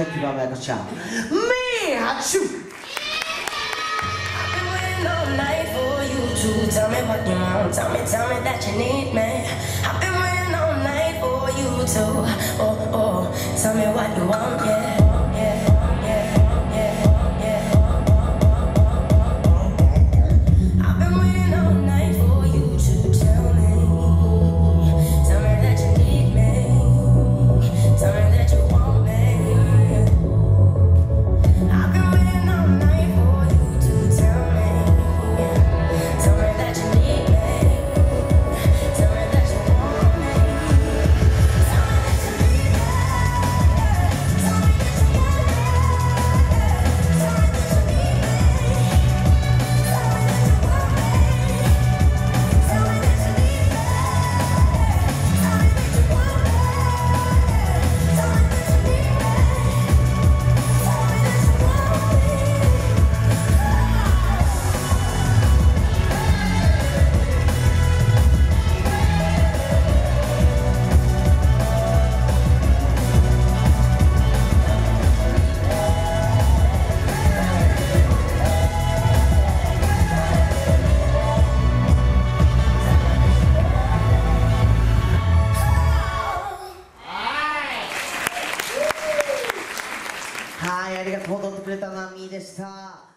oggi è primavera, facciamo. Me, acciù! Tell me what you want, tell me, tell me that you need me I've been waiting all night for you to Oh, oh, tell me what you want, yeah はいありがとう踊ってくれたナミでした。